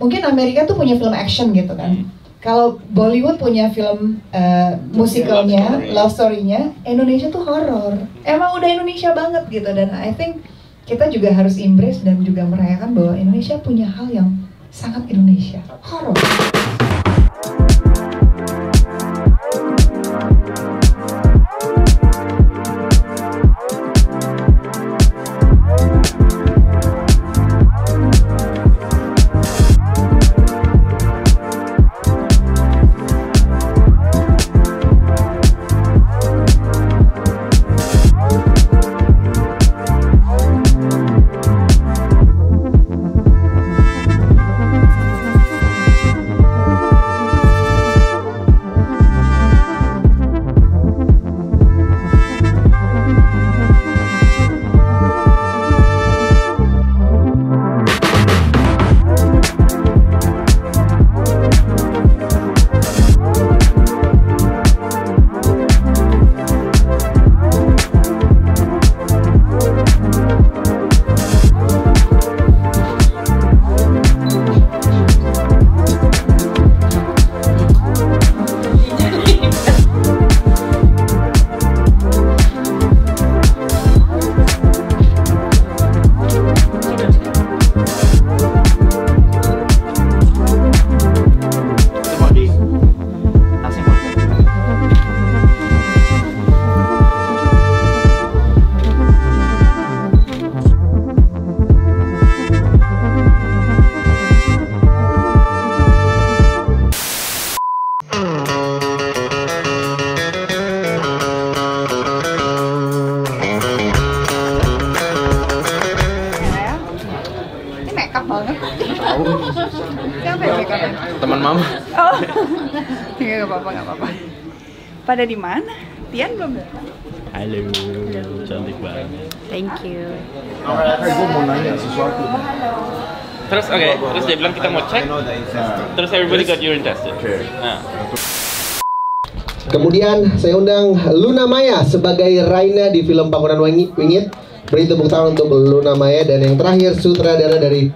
mungkin Amerika tuh punya film action gitu kan. Kalau Bollywood punya film uh, musikalnya, love story-nya, Indonesia tuh horror. Emang udah Indonesia banget gitu dan I think kita juga harus embrace dan juga merayakan bahwa Indonesia punya hal yang sangat Indonesia, horror. Makeup banget. Siapa yang makeup? Teman mama. Oh, iya nggak apa-apa nggak apa-apa. Pada di mana? Tian belum datang. Halo. Cantik banget. Thank you. Terus oke, terus dia bilang kita mau cek. Terus everybody got urine tested. Nah. Kemudian saya undang Luna Maya sebagai Raina di film Bangunan Wingit. Beri tepuk tangan untuk Luna Maya dan yang terakhir sutradara dari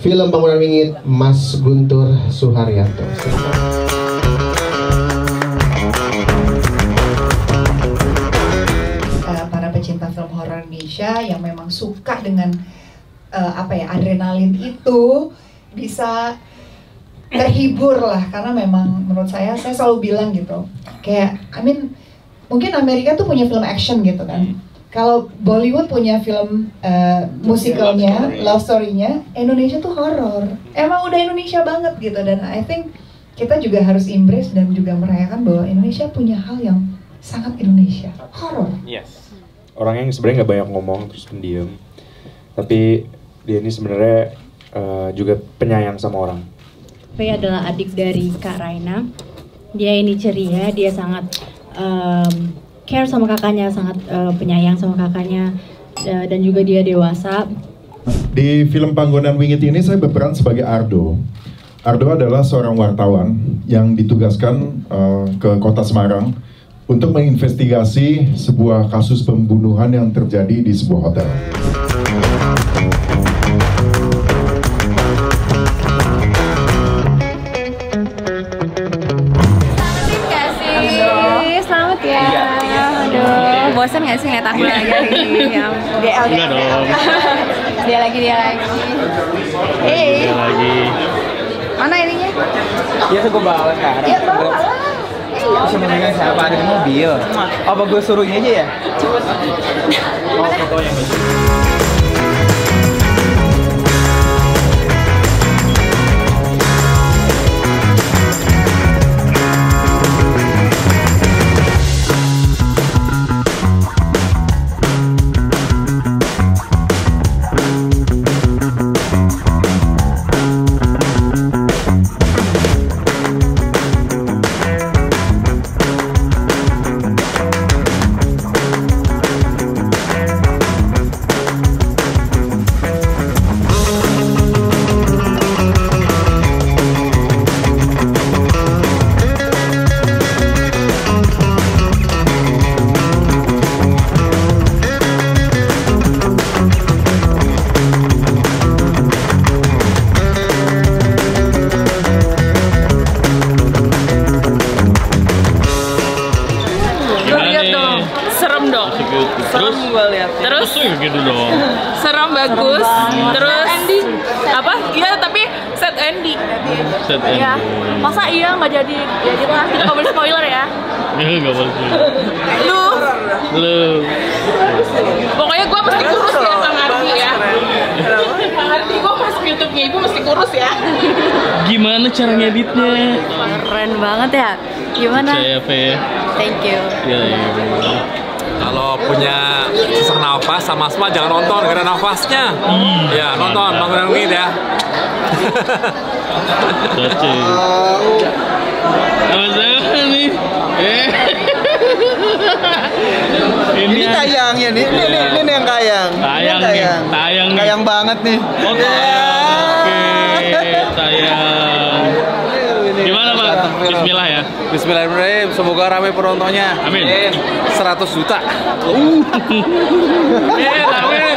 film Bangunan Wingit Mas Guntur Suharyanto. Eh, para pecinta film horor Indonesia yang memang suka dengan eh, apa ya adrenalin itu bisa terhibur lah karena memang menurut saya saya selalu bilang gitu kayak I mean mungkin Amerika tuh punya film action gitu kan kalau Bollywood punya film eh, musikalnya love story-nya Indonesia tuh horror. Emang udah Indonesia banget gitu. Dan I think kita juga harus embrace dan juga merayakan bahwa Indonesia punya hal yang sangat Indonesia. Horror. Yes. orangnya yang sebenarnya nggak banyak ngomong terus pendiam. Tapi dia ini sebenarnya eh, juga penyayang sama orang. Ray adalah adik dari Kak Raina. Dia ini ceria, dia sangat em, care sama kakaknya, sangat eh, penyayang sama kakaknya, eh, dan juga dia dewasa. Di film Panggonan Wingit ini saya berperan sebagai Ardo. Ardo adalah seorang wartawan yang ditugaskan eh, ke kota Semarang untuk menginvestigasi sebuah kasus pembunuhan yang terjadi di sebuah hotel. Lagi ini? Ya ampun. DL Enggak dong. Dia lagi, dia lagi. Eh, lagi. mana ininya? Iya tuh gue bawa sekarang. Ya, bawa lah. Terus yang memegang siapa ada di mobil? Apa gue suruh ini aja ya? Oh, fotonya. Maksudnya gitu dong. serem bagus. Terus apa? Iya tapi set ending Set ya ending. masa iya nggak jadi ya gitu lah. Kita nggak boleh spoiler ya. Ya nggak boleh. lu. Lu. pokoknya gue mesti kurus ya Kang Ardi ya. Ardi gue masuk YouTube-nya ibu mesti kurus ya. Gimana cara ngeditnya? keren banget ya. Gimana? Saya apa ya? thank you. Ya, ya. Kalau punya sesak nafas sama asma jangan nonton karena nafasnya. ya nonton bangunan wingit ya. Oke. Sama saya nih. Ini ini, ini, ini, yang kayang. Ini Tayang nih, kayang. tayang nih. Kayang banget nih. Oh, tayang. Oke, tayang. Bismillah ya. Bismillahirrahmanirrahim. Semoga ramai penontonnya. Amin. 100 juta. Eh, amin.